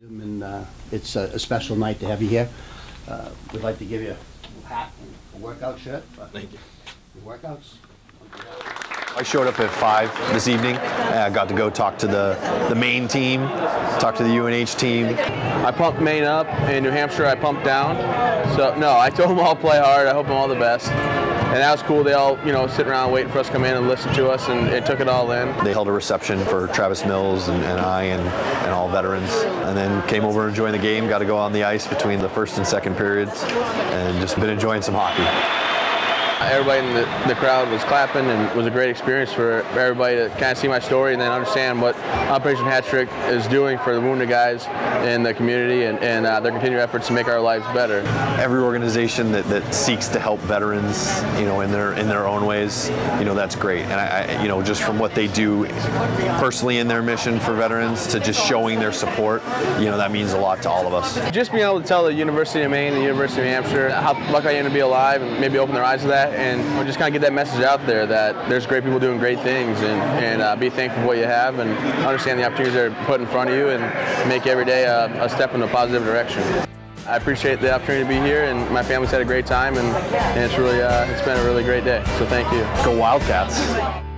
And uh, it's a a special night to have you here. Uh, We'd like to give you a hat and a workout shirt. Thank you. Your workouts? I showed up at five this evening. I got to go talk to the, the Maine team, talk to the UNH team. I pumped Maine up. In New Hampshire, I pumped down. So no, I told them all play hard. I hope them all the best. And that was cool. They all, you know, sitting around waiting for us to come in and listen to us, and it took it all in. They held a reception for Travis Mills and, and I and, and all veterans, and then came over and joined the game. Got to go on the ice between the first and second periods, and just been enjoying some hockey. Everybody in the, the crowd was clapping, and it was a great experience for everybody to kind of see my story and then understand what Operation Hat Trick is doing for the wounded guys in the community and, and uh, their continued efforts to make our lives better. Every organization that, that seeks to help veterans, you know, in their in their own ways, you know, that's great. And I, I, you know, just from what they do personally in their mission for veterans to just showing their support, you know, that means a lot to all of us. Just being able to tell the University of Maine and the University of New Hampshire how lucky I am to be alive and maybe open their eyes to that and just kind of get that message out there that there's great people doing great things and, and uh, be thankful for what you have and understand the opportunities that are put in front of you and make every day a, a step in a positive direction. I appreciate the opportunity to be here and my family's had a great time and, and it's really uh, it's been a really great day. So thank you. Go Wildcats!